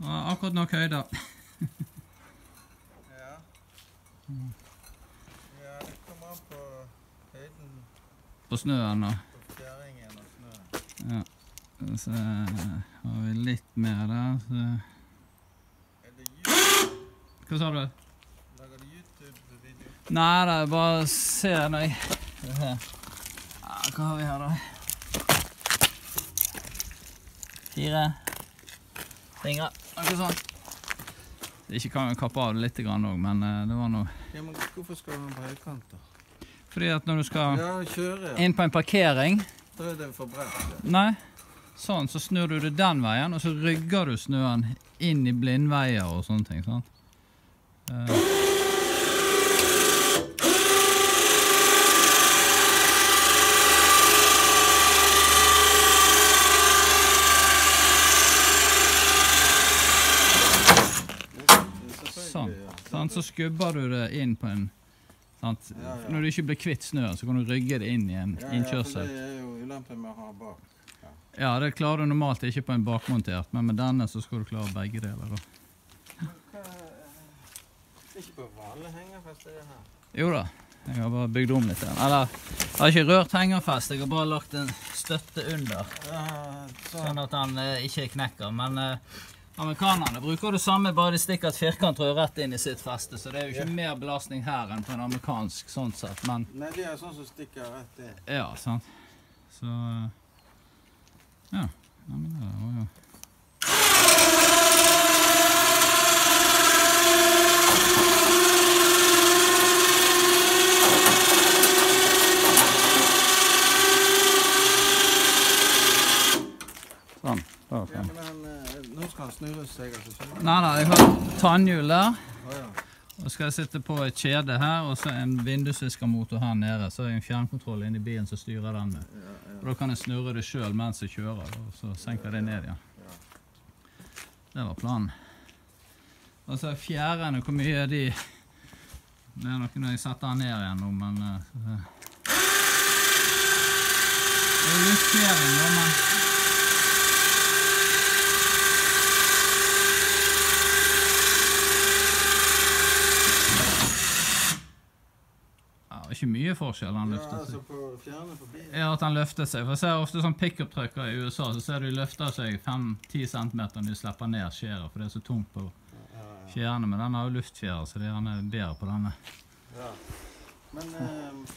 Og akkurat nok høyde. Ja. Ja, det kommer an på høyden På snøen og på fjæringen og snøen. Ja. Så har vi litt mer der. Så. Er det YouTube? Hva sa du? Lager du YouTube-video? Nei det er bare se når jeg. Ja, Hva har vi her, da? Fire fingre. Noe sånt. Ikke kan kappe av det litt òg, men eh, det var noe Ja, men hvorfor skal du ha den på høykant, da? Fordi at når du skal Ja, kjøre, ja. inn på en parkering Da er det for bredt. Nei. Sånn, så snur du det den veien, og så rygger du snøen inn i blindveier og sånne ting. sant? Eh, Selvfølgelig, Sånn. ja. Sant? Så skubber du det inn på en sant? Ja, ja. Når du ikke blir kvitt snøen, så kan du rygge det inn i en Ja, ja, det er jo ulempen med å ha bak. Ja, det klarer du normalt ikke på en bakmontert, men med denne så skal du klare begge deler. da. Hva, det er ikke på vanlig hengerfeste, det her. Jo da, jeg har bare bygd om litt. den. Eller, jeg har ikke rørt hengerfest, jeg har bare lagt en støtte under. Ja, sånn. at den eh, ikke knekker. Men eh, amerikanerne bruker det samme, bare de stikker et firkant rett inn i sitt feste. Så det er jo ikke mer belastning her enn på en amerikansk sånn sett. Men Nei, de er sånn som stikker rett inn. ja, sant. Så eh, ja. ja men det var jo Sånn. Da Ja, kan men den, eh, nå skal han snurre seg, altså. skjønner du? Nei da, jeg har tannhjul der. Ja. Og skal jeg sitte på et kjede her, og så en vindusviskermotor her nede. Så er det en fjernkontroll inni bilen som styrer den med. Ja, ja. Og da kan jeg snurre det sjøl mens jeg kjører, og så senker det ned igjen. Det var planen. Og så er fjærene, hvor mye er de Det er noe når jeg setter den ned igjen nå, men se. Det er luftfjæring, da, men Ja, er ikke mye forskjell han Ja, løfter seg. altså på fjerne forbi? Ja, at han løfter seg. For jeg ser ofte sånn pickup-trucker i USA, så ser du de løfter seg 5-10 cm når de slipper ned skjæret, for det er så tungt på Ja, ja, fjærene. Men den har jo luftfjære, så det er bedre på denne. ja. Men eh,